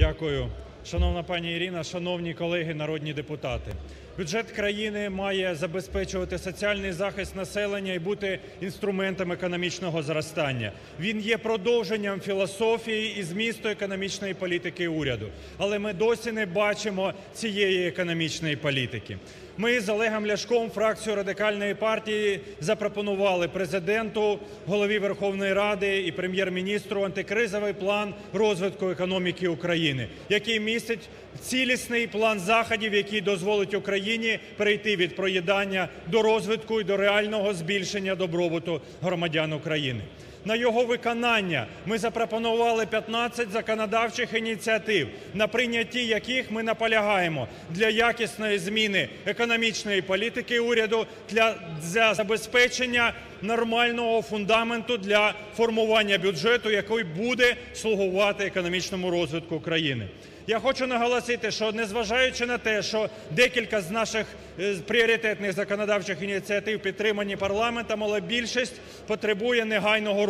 Дякую. Шановна пані Ірина, шановні колеги народні депутати! Бюджет країни має забезпечувати соціальний захист населення і бути інструментом економічного зростання. Він є продовженням філософії і змісту економічної політики уряду. Але ми досі не бачимо цієї економічної політики. Ми з Олегом Ляшком, фракцією Радикальної партії, запропонували Президенту, Голові Верховної Ради і Прем'єр-міністру антикризовий план розвитку економіки України, який містить цілісний план заходів, який дозволить Україні перейти від проїдання до розвитку і до реального збільшення добробуту громадян України. На його виконання ми запропонували 15 законодавчих ініціатив, на прийнятті яких ми наполягаємо для якісної зміни економічної політики уряду, для забезпечення нормального фундаменту для формування бюджету, який буде слугувати економічному розвитку країни. Я хочу наголосити, що незважаючи на те, що декілька з наших пріоритетних законодавчих ініціатив підтримані парламентом, але більшість потребує негайного.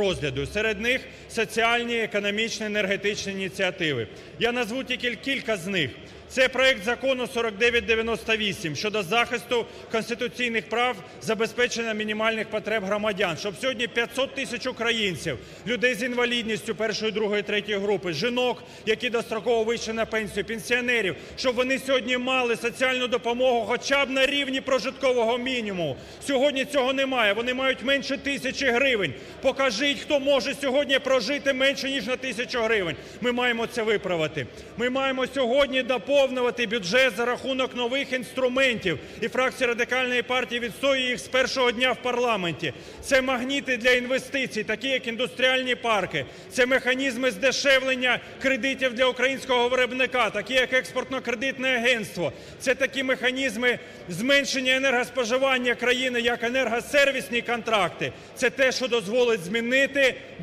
Серед них соціальні, економічні, енергетичні ініціативи. Я назву тільки кілька з них. Це проект Закону 4998 щодо захисту конституційних прав, забезпечення мінімальних потреб громадян, щоб сьогодні 500 тисяч українців, людей з інвалідністю І, ІІ, ІІІ групи, жінок, які достроково вийшли на пенсію, пенсіонерів, щоб вони сьогодні мали соціальну допомогу хоча б на рівні прожиткового мінімуму. Сьогодні цього немає, вони мають менше тисячі гривень. Покажіть, хто може сьогодні прожити менше ніж на тисячу гривень. Ми маємо це виправити. Ми маємо сьогодні доповнювати бюджет за рахунок нових інструментів, і фракція Радикальної партії відстоює їх з першого дня в парламенті. Це магніти для інвестицій, такі як індустріальні парки, це механізми здешевлення кредитів для українського виробника, такі як Експортно-кредитне агентство, це такі механізми зменшення енергоспоживання країни, як енергосервісні контракти. Це те, що дозволить змінити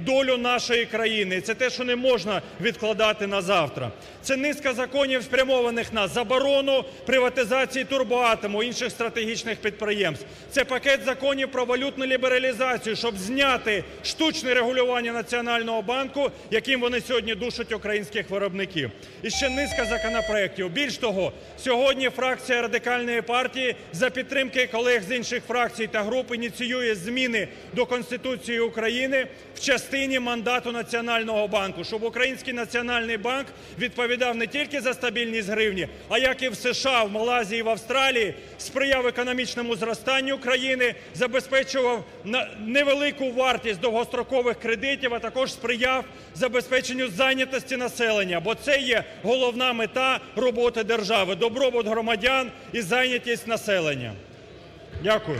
долю нашої країни, це те, що не можна відкладати на завтра. Це низка законів, спрямованих на заборону приватизації "Турбоатому", інших стратегічних підприємств. Це пакет законів про валютну лібералізацію, щоб зняти штучне регулювання Національного банку, яким вони сьогодні душать українських виробників. І ще низка законопроектів. Більш того, сьогодні фракція Радикальної партії за підтримки колег з інших фракцій та груп ініціює зміни до Конституції України в частині мандату Національного банку, щоб Український національний банк відповідав не тільки за стабільність гривні, а як і в США, в Малайзії, в Австралії сприяв економічному зростанню країни, забезпечував невелику вартість довгострокових кредитів, а також сприяв забезпеченню зайнятості населення, бо це є головна мета роботи держави – добробут громадян і зайнятість населення. Дякую.